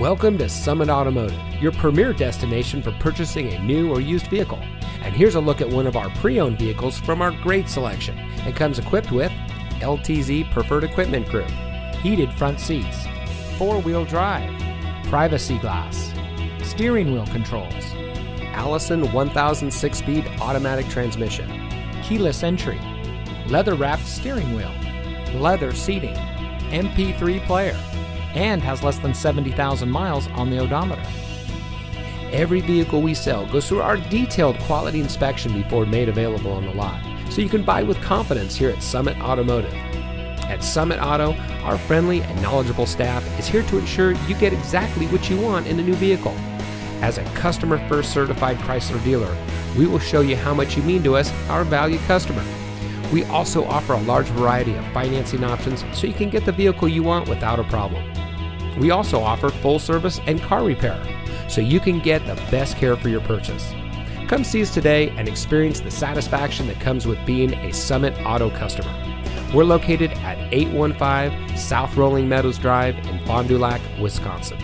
Welcome to Summit Automotive, your premier destination for purchasing a new or used vehicle. And here's a look at one of our pre owned vehicles from our great selection. It comes equipped with LTZ Preferred Equipment Group, heated front seats, four wheel drive, privacy glass, steering wheel controls, Allison 1006 speed automatic transmission, keyless entry, leather wrapped steering wheel, leather seating, MP3 player, and has less than 70,000 miles on the odometer. Every vehicle we sell goes through our detailed quality inspection before made available on the lot, so you can buy with confidence here at Summit Automotive. At Summit Auto, our friendly and knowledgeable staff is here to ensure you get exactly what you want in a new vehicle. As a customer first certified Chrysler dealer, we will show you how much you mean to us, our valued customer. We also offer a large variety of financing options so you can get the vehicle you want without a problem. We also offer full service and car repair so you can get the best care for your purchase. Come see us today and experience the satisfaction that comes with being a Summit Auto customer. We're located at 815 South Rolling Meadows Drive in Fond du Lac, Wisconsin.